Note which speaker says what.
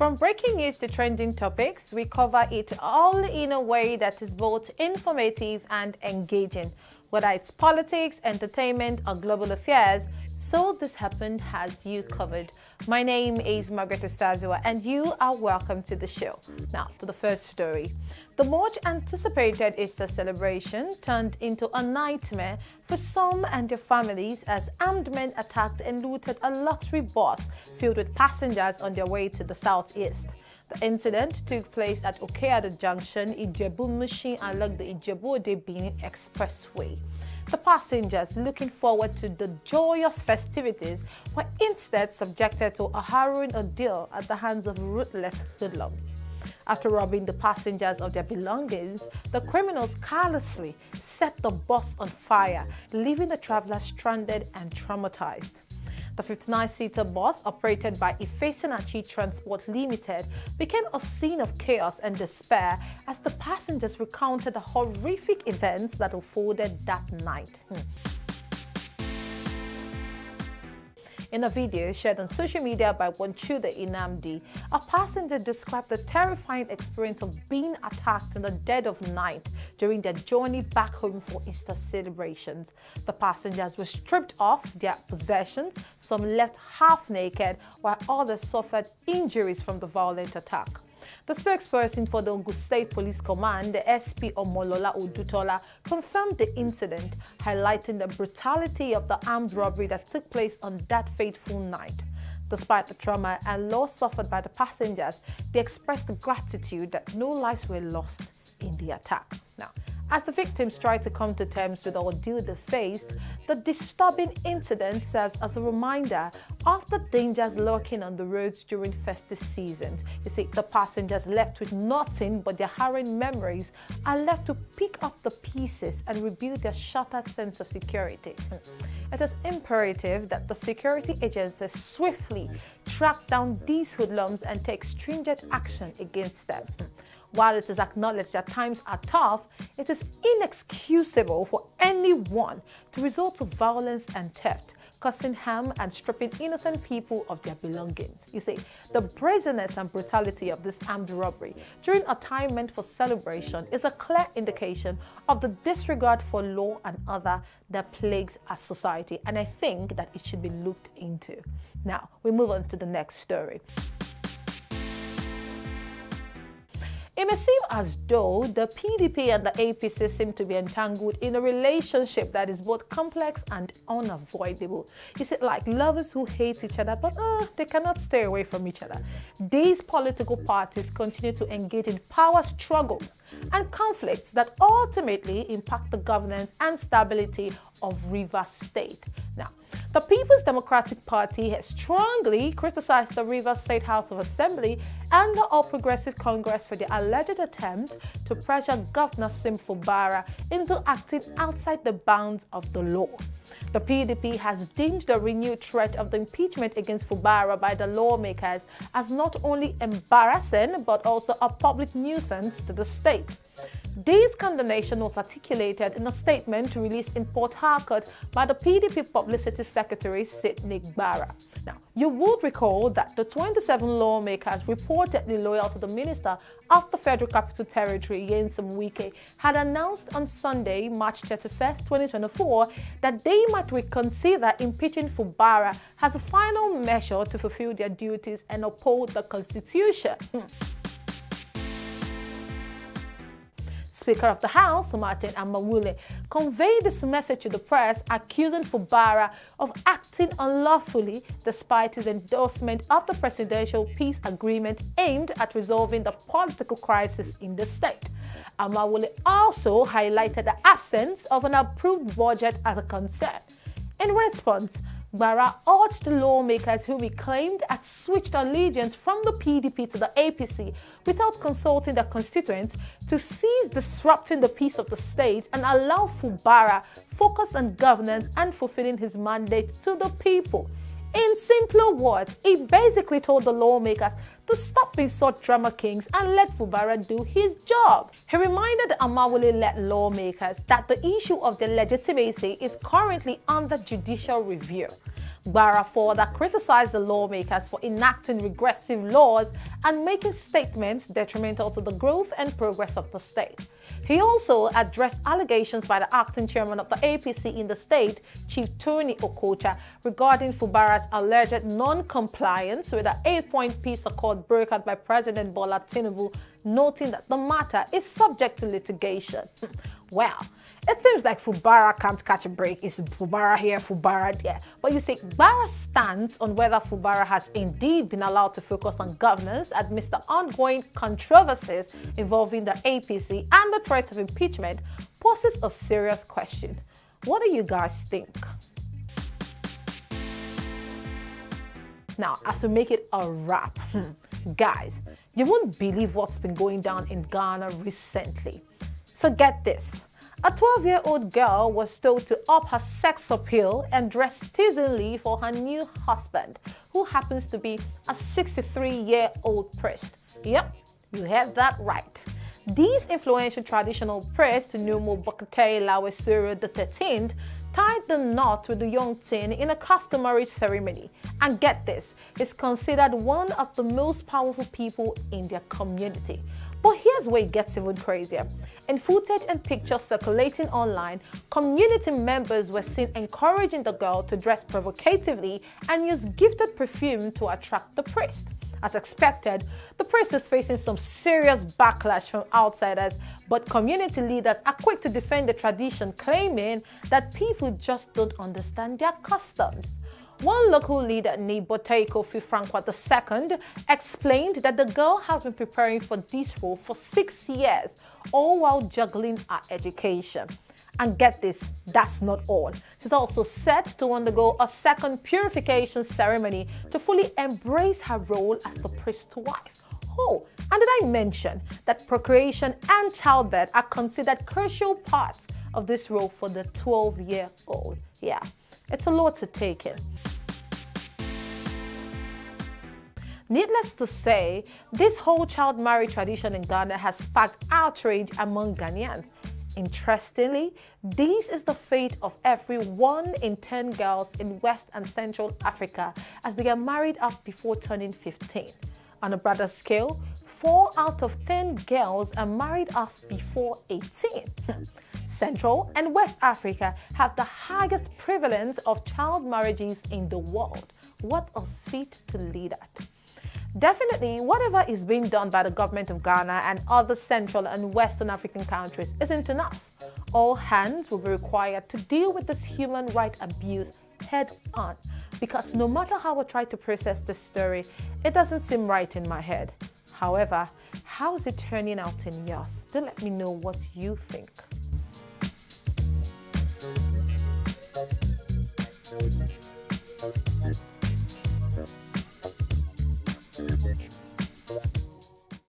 Speaker 1: From breaking news to trending topics, we cover it all in a way that is both informative and engaging. Whether it's politics, entertainment, or global affairs, So This Happened has you covered. My name is Margaret Estazua, and you are welcome to the show. Now, to the first story. The much anticipated Easter celebration turned into a nightmare for some and their families as armed men attacked and looted a luxury bus filled with passengers on their way to the southeast. The incident took place at Oke Ado Junction, in Ijebu Mushin along the Ijebu-Ode Benin Expressway. The passengers looking forward to the joyous festivities were instead subjected to a harrowing ordeal at the hands of ruthless hoodlums. After robbing the passengers of their belongings, the criminals carelessly set the bus on fire, leaving the travelers stranded and traumatized. The 59-seater bus, operated by Ifesinachi Transport Limited, became a scene of chaos and despair as the passengers recounted the horrific events that unfolded that night. Hmm. In a video shared on social media by Wanchuda Inamdi, a passenger described the terrifying experience of being attacked in the dead of night during their journey back home for Easter celebrations. The passengers were stripped off their possessions, some left half naked, while others suffered injuries from the violent attack. The spokesperson for the Ogun State Police Command, the SP Omolola Odutola, confirmed the incident, highlighting the brutality of the armed robbery that took place on that fateful night. Despite the trauma and loss suffered by the passengers, they expressed gratitude that no lives were lost in the attack. Now, as the victims try to come to terms with the ordeal they faced, the disturbing incident serves as a reminder of the dangers lurking on the roads during festive seasons. You see, the passengers left with nothing but their harrowing memories are left to pick up the pieces and rebuild their shattered sense of security. Hmm. It is imperative that the security agencies swiftly track down these hoodlums and take stringent action against them. Hmm. While it is acknowledged that times are tough, it is inexcusable for anyone to resort to violence and theft, causing harm and stripping innocent people of their belongings. You see, the brazenness and brutality of this armed robbery during a time meant for celebration is a clear indication of the disregard for law and other that plagues our society, and I think that it should be looked into. Now, we move on to the next story. It may seem as though the PDP and the APC seem to be entangled in a relationship that is both complex and unavoidable. You see, like lovers who hate each other, but uh, they cannot stay away from each other. These political parties continue to engage in power struggles and conflicts that ultimately impact the governance and stability of Rivers State. Now, the People's Democratic Party has strongly criticized the Rivers State House of Assembly and the All Progressive Congress for the alleged attempt to pressure Governor Sim Fubara into acting outside the bounds of the law. The PDP has deemed the renewed threat of the impeachment against Fubara by the lawmakers as not only embarrassing but also a public nuisance to the state. This condemnation was articulated in a statement released in Port Harcourt by the PDP Publicity Secretary Sidney Gbara. Now, you would recall that the 27 lawmakers reportedly loyal to the Minister of the Federal Capital Territory, Nyesom Wike, had announced on Sunday, March 31, 2024, that they might reconsider impeaching Fubara as a final measure to fulfill their duties and uphold the Constitution. Speaker of the House, Martin Amaewhule, conveyed this message to the press, accusing Fubara of acting unlawfully despite his endorsement of the presidential peace agreement aimed at resolving the political crisis in the state. Amaewhule also highlighted the absence of an approved budget as a concern. In response, Gbara urged lawmakers who he claimed had switched allegiance from the PDP to the APC without consulting their constituents to cease disrupting the peace of the state and allow Fubara focus on governance and fulfilling his mandate to the people. In simpler words, he basically told the lawmakers to stop being such drama kings and let Fubara do his job. He reminded the Amaewhule-led lawmakers that the issue of their legitimacy is currently under judicial review. Further criticized the lawmakers for enacting regressive laws and making statements detrimental to the growth and progress of the state. He also addressed allegations by the acting chairman of the APC in the state, Chief Tony Okocha, regarding Fubara's alleged non-compliance with the eight-point peace accord brokered by President Bola Tinubu, noting that the matter is subject to litigation. Well, it seems like Fubara can't catch a break. It's Fubara here, Fubara there. But you see, Gbara's stance on whether Fubara has indeed been allowed to focus on governance amidst the ongoing controversies involving the APC and the threat of impeachment poses a serious question. What do you guys think? Now, as we make it a wrap, guys, you won't believe what's been going down in Ghana recently. So get this. A 12 year old girl was told to up her sex appeal and dress teasingly for her new husband, who happens to be a 63 year old priest. Yep, you heard that right. These influential traditional priests, Nuumo Borketey Laweh Tsuru XIII, tied the knot with the young teen in a customary ceremony. And get this, is considered one of the most powerful people in their community. But here's where it gets even crazier. In footage and pictures circulating online, community members were seen encouraging the girl to dress provocatively and use gifted perfume to attract the priest. As expected, the priest is facing some serious backlash from outsiders, but community leaders are quick to defend the tradition, claiming that people just don't understand their customs. One local leader, Nii Bortey Kofi Frankwa II, explained that the girl has been preparing for this role for six years, all while juggling her education. And get this, that's not all. She's also set to undergo a second purification ceremony to fully embrace her role as the priest's wife. Oh, and did I mention that procreation and childbirth are considered crucial parts of this role for the 12 year old? Yeah, it's a lot to take in. Needless to say, this whole child marriage tradition in Ghana has sparked outrage among Ghanaians. Interestingly, this is the fate of every one in 10 girls in West and Central Africa as they get married up before turning 15. On a broader scale, 4 out of 10 girls are married off before 18. Central and West Africa have the highest prevalence of child marriages in the world. What a feat to lead at. Definitely, whatever is being done by the government of Ghana and other Central and Western African countries isn't enough. All hands will be required to deal with this human rights abuse head on because no matter how I try to process this story, it doesn't seem right in my head. However, how is it turning out in yours? Do let me know what you think.